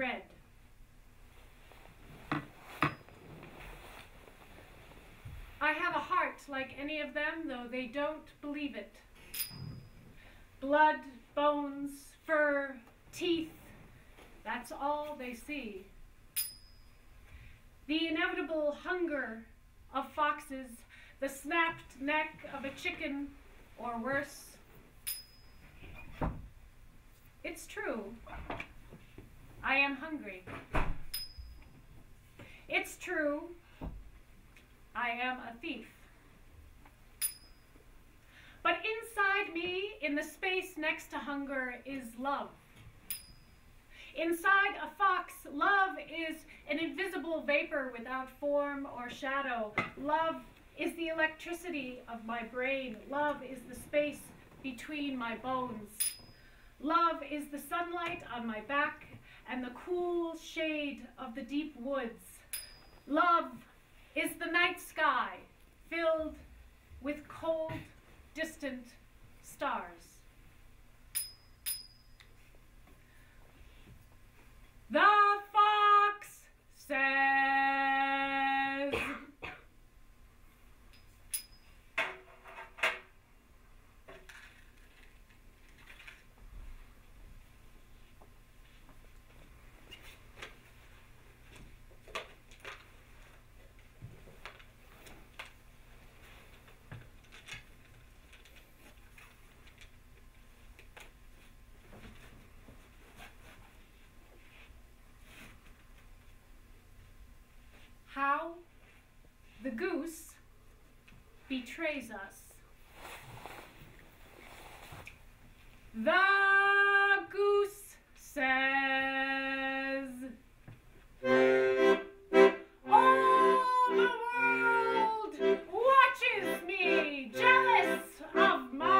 red. I have a heart like any of them, though they don't believe it. Blood, bones, fur, teeth, that's all they see. The inevitable hunger of foxes, the snapped neck of a chicken, or worse. It's true. I am hungry. It's true. I am a thief. But inside me, in the space next to hunger, is love. Inside a fox, love is an invisible vapor without form or shadow. Love is the electricity of my brain. Love is the space between my bones. Love is the sunlight on my back and the cool shade of the deep woods. Love is the night sky filled with cold, distant stars. The fox says, how the goose betrays us. The goose says, All the world watches me, jealous of my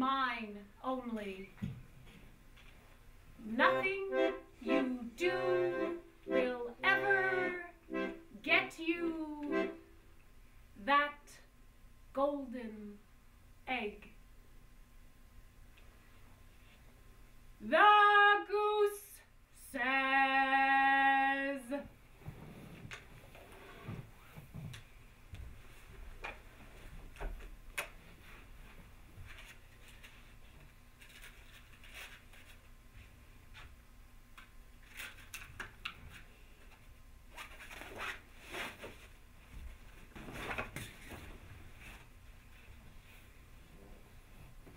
mine only. Nothing you do will ever get you that golden egg. The goose says.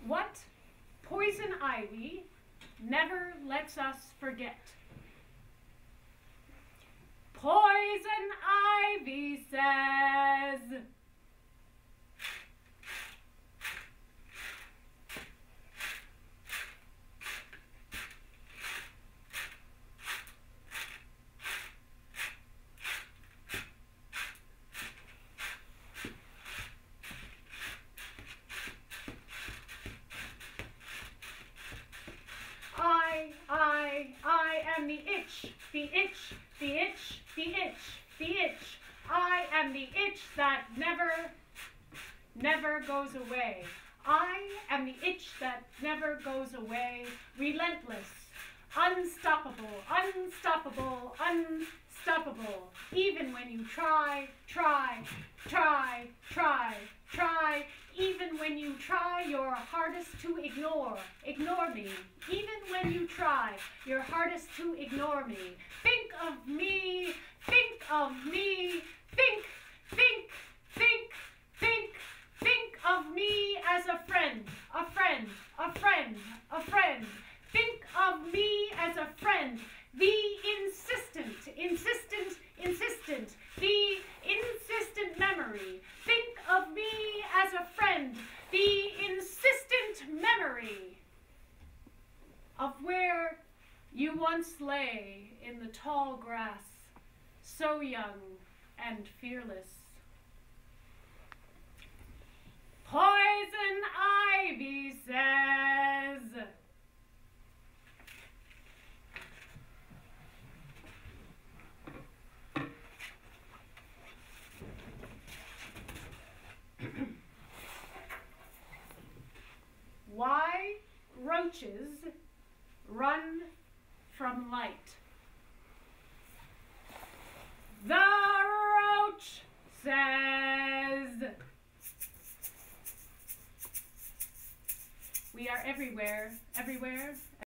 What poison ivy never lets us forget? Poison ivy says. I, I, I am the itch, the itch, the itch, the itch, the itch. I am the itch that never, never goes away. I am the itch that never goes away, relentless, unstoppable, unstoppable, unstoppable. Even when you try, try, try, try, when you try your hardest to ignore, ignore me. Even when you try your hardest to ignore me. Think of me, think of me, think, think, think, think, think of me as a friend, a friend, a friend, a friend. Think of me as a friend, the insistent, tall grass, so young and fearless. Poison ivy says, Why roaches from light? The roach says, We are everywhere, everywhere,